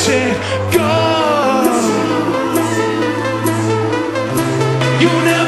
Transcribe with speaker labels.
Speaker 1: let it go. You never